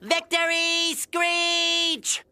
Victory, Screech!